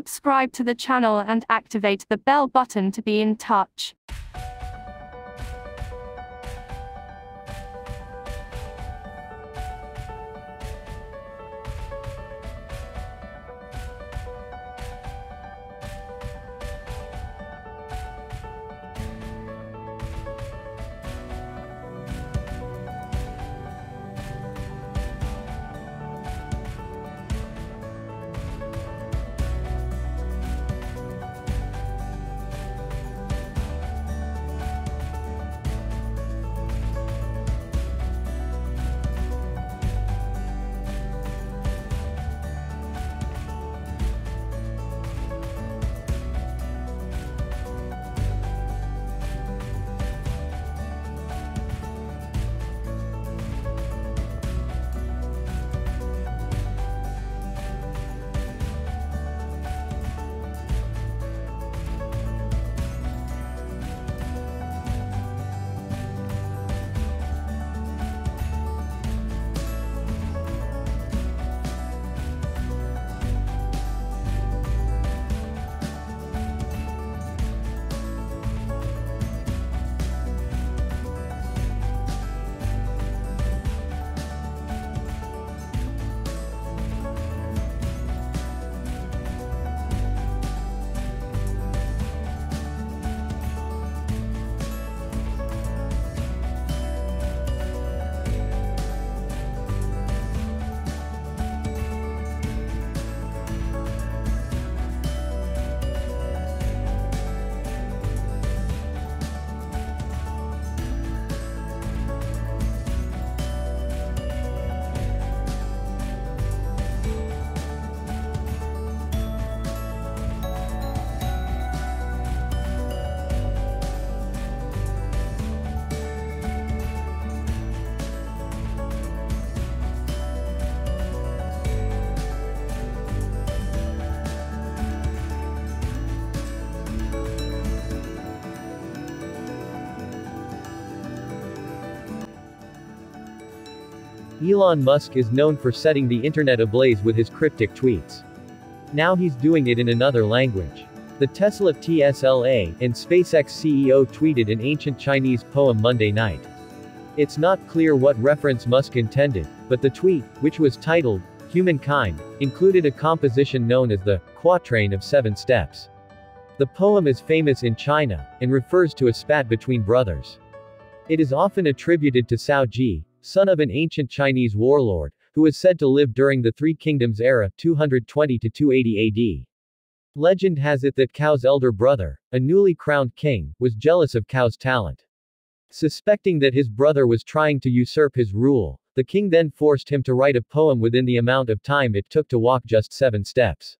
subscribe to the channel and activate the bell button to be in touch. Elon Musk is known for setting the internet ablaze with his cryptic tweets. Now he's doing it in another language. The Tesla TSLA and SpaceX CEO tweeted an ancient Chinese poem Monday night. It's not clear what reference Musk intended, but the tweet, which was titled, Humankind, included a composition known as the Quatrain of Seven Steps. The poem is famous in China, and refers to a spat between brothers. It is often attributed to Cao Zhi, son of an ancient Chinese warlord, who is said to live during the Three Kingdoms era 220 to 280 AD. Legend has it that Cao's elder brother, a newly crowned king, was jealous of Cao's talent. Suspecting that his brother was trying to usurp his rule, the king then forced him to write a poem within the amount of time it took to walk just seven steps.